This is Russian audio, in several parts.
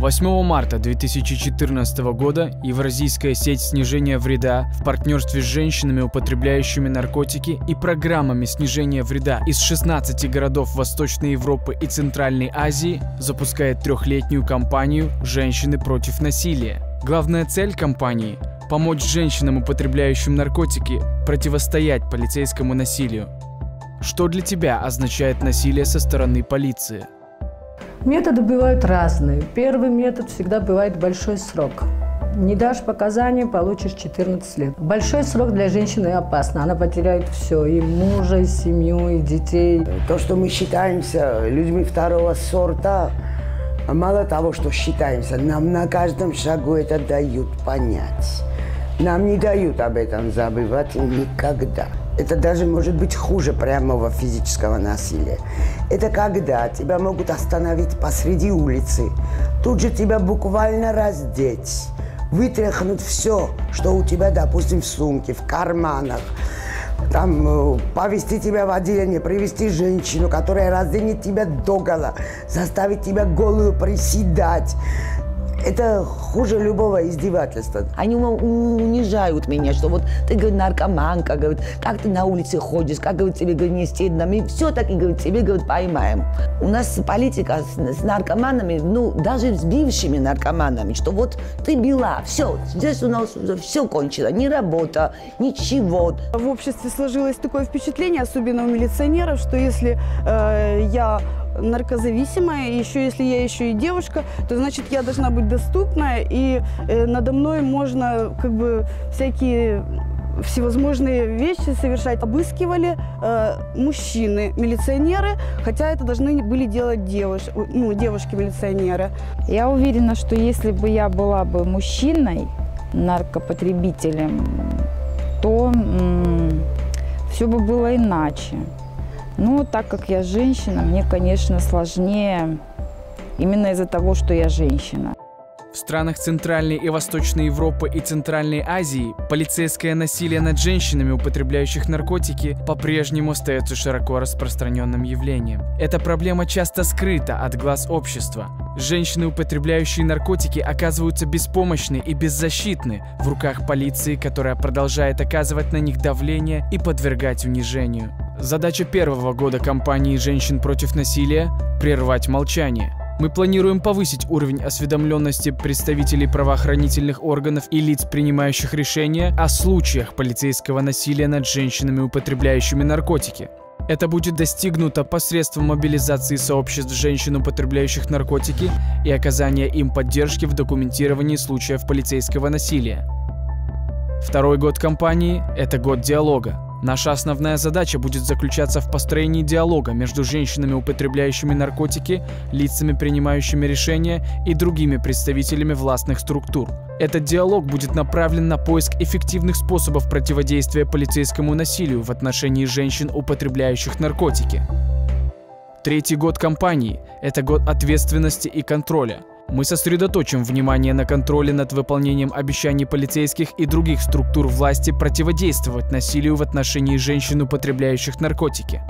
8 марта 2014 года Евразийская сеть снижения вреда в партнерстве с женщинами, употребляющими наркотики и программами снижения вреда из 16 городов Восточной Европы и Центральной Азии запускает трехлетнюю кампанию «Женщины против насилия». Главная цель кампании – помочь женщинам, употребляющим наркотики, противостоять полицейскому насилию. Что для тебя означает насилие со стороны полиции? Методы бывают разные. Первый метод всегда бывает большой срок. Не дашь показания, получишь 14 лет. Большой срок для женщины опасно. Она потеряет все. И мужа, и семью, и детей. То, что мы считаемся людьми второго сорта, мало того, что считаемся, нам на каждом шагу это дают понять. Нам не дают об этом забывать никогда. Это даже может быть хуже прямого физического насилия. Это когда тебя могут остановить посреди улицы, тут же тебя буквально раздеть, вытряхнуть все, что у тебя, допустим, в сумке, в карманах, там, э, повести тебя в отделение, привести женщину, которая разденет тебя догола, заставить тебя голую приседать, это хуже любого издевательства. Они унижают меня, что вот ты, говорит, наркоманка, говорит, как ты на улице ходишь, как, говорит, тебе, говорит, не стыдно. Мы все таки, говорит, тебе, говорит, поймаем. У нас политика с, с наркоманами, ну, даже с бывшими наркоманами, что вот ты била, все, здесь у нас все кончено, ни работа, ничего. В обществе сложилось такое впечатление, особенно у милиционеров, что если э, я наркозависимая, еще если я еще и девушка, то значит я должна быть доступная, и э, надо мной можно как бы всякие всевозможные вещи совершать. Обыскивали э, мужчины, милиционеры, хотя это должны были делать девуш, ну, девушки-милиционеры. Я уверена, что если бы я была бы мужчиной, наркопотребителем, то все бы было иначе. Ну, так как я женщина, мне, конечно, сложнее именно из-за того, что я женщина. В странах Центральной и Восточной Европы и Центральной Азии полицейское насилие над женщинами, употребляющих наркотики, по-прежнему остается широко распространенным явлением. Эта проблема часто скрыта от глаз общества. Женщины, употребляющие наркотики, оказываются беспомощны и беззащитны в руках полиции, которая продолжает оказывать на них давление и подвергать унижению. Задача первого года кампании «Женщин против насилия» – прервать молчание. Мы планируем повысить уровень осведомленности представителей правоохранительных органов и лиц, принимающих решения о случаях полицейского насилия над женщинами, употребляющими наркотики. Это будет достигнуто посредством мобилизации сообществ женщин, употребляющих наркотики, и оказания им поддержки в документировании случаев полицейского насилия. Второй год кампании – это год диалога. Наша основная задача будет заключаться в построении диалога между женщинами, употребляющими наркотики, лицами, принимающими решения и другими представителями властных структур. Этот диалог будет направлен на поиск эффективных способов противодействия полицейскому насилию в отношении женщин, употребляющих наркотики. Третий год кампании – это год ответственности и контроля – мы сосредоточим внимание на контроле над выполнением обещаний полицейских и других структур власти противодействовать насилию в отношении женщин, употребляющих наркотики.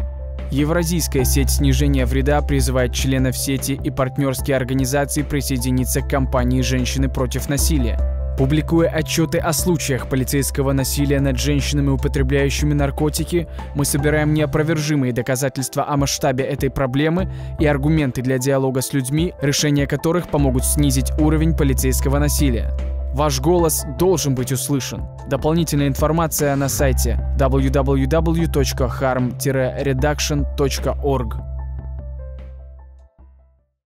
Евразийская сеть снижения вреда призывает членов сети и партнерские организации присоединиться к кампании «Женщины против насилия». Публикуя отчеты о случаях полицейского насилия над женщинами, употребляющими наркотики, мы собираем неопровержимые доказательства о масштабе этой проблемы и аргументы для диалога с людьми, решения которых помогут снизить уровень полицейского насилия. Ваш голос должен быть услышан. Дополнительная информация на сайте www.harm-reduction.org.